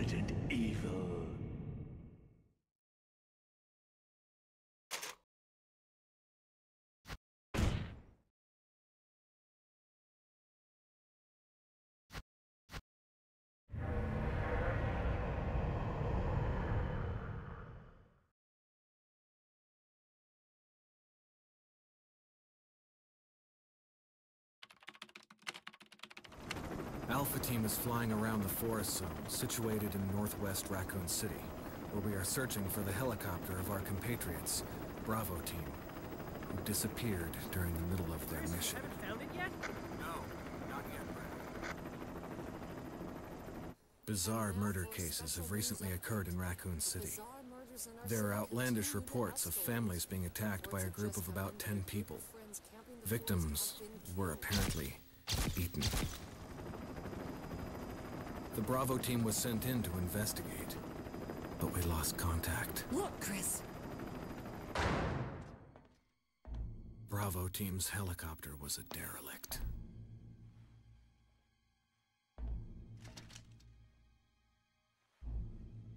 Resident Evil. Alpha Team is flying around the forest zone, situated in northwest Raccoon City, where we are searching for the helicopter of our compatriots, Bravo Team, who disappeared during the middle of their mission. Found it yet? No, not yet, Bizarre murder cases have recently occurred in Raccoon City. There are outlandish reports of families being attacked by a group of about 10 people. Victims were apparently eaten. The Bravo team was sent in to investigate, but we lost contact. Look, Chris. Bravo team's helicopter was a derelict.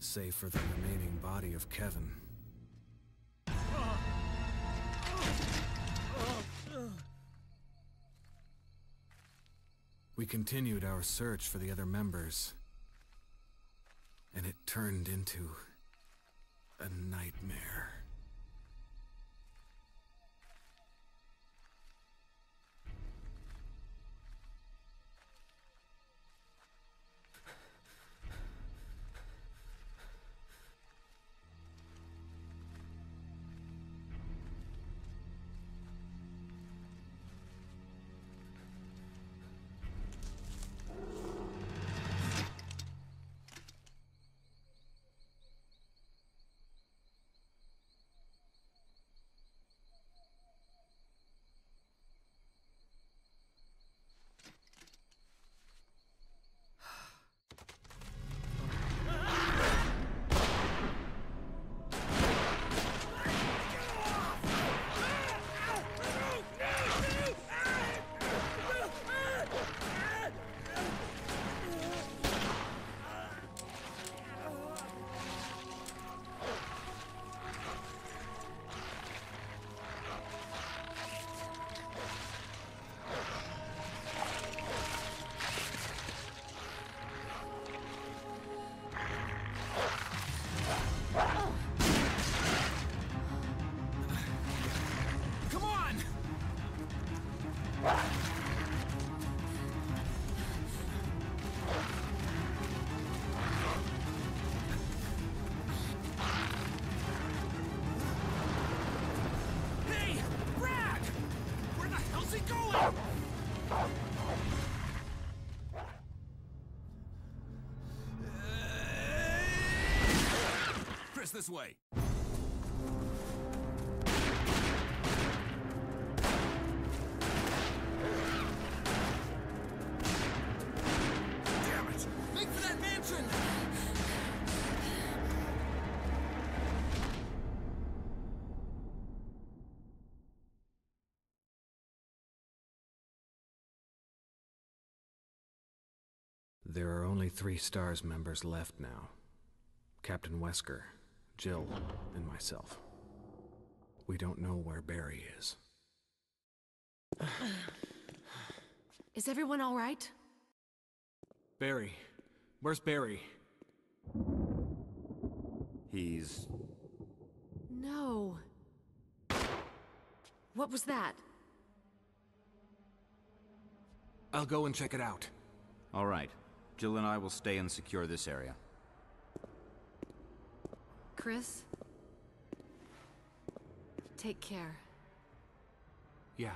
Save for the remaining body of Kevin. We continued our search for the other members, and it turned into a nightmare. This way. There are only three STARS members left now. Captain Wesker, Jill, and myself. We don't know where Barry is. Is everyone all right? Barry. Where's Barry? He's... No. What was that? I'll go and check it out. All right. Jill and I will stay and secure this area. Chris? Take care. Yeah.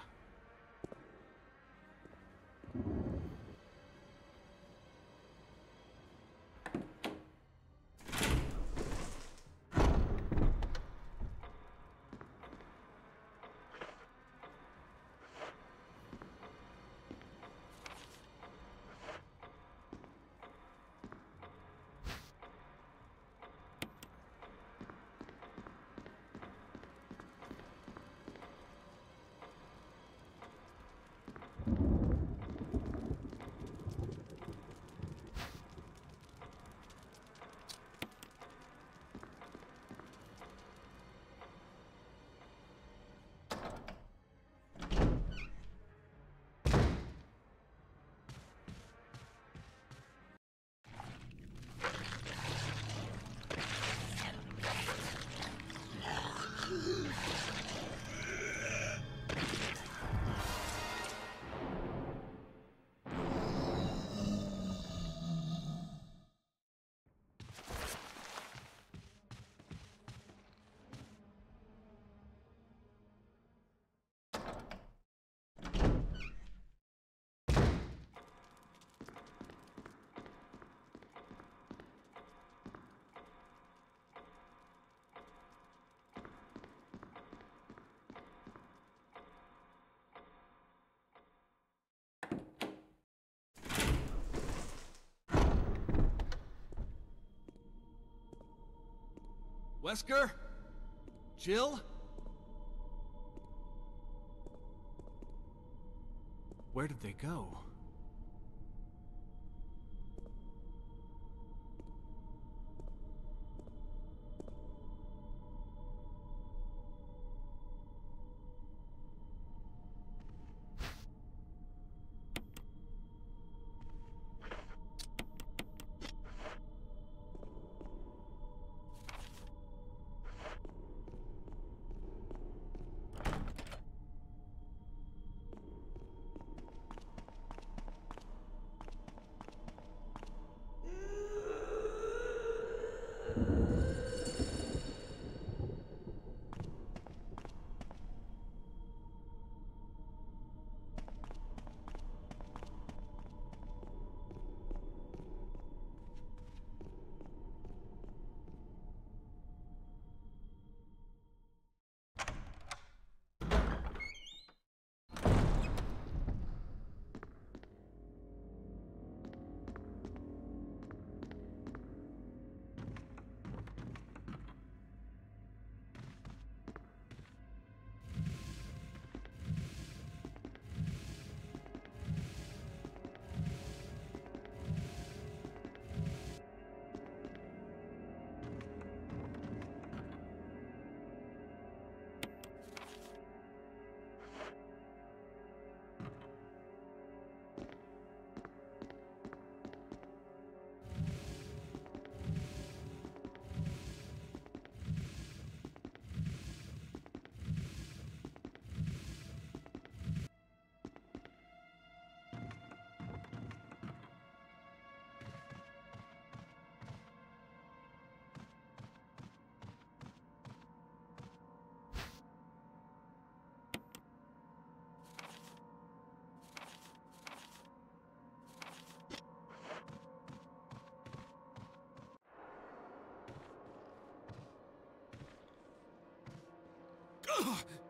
Wesker? Jill? Where did they go? Ugh!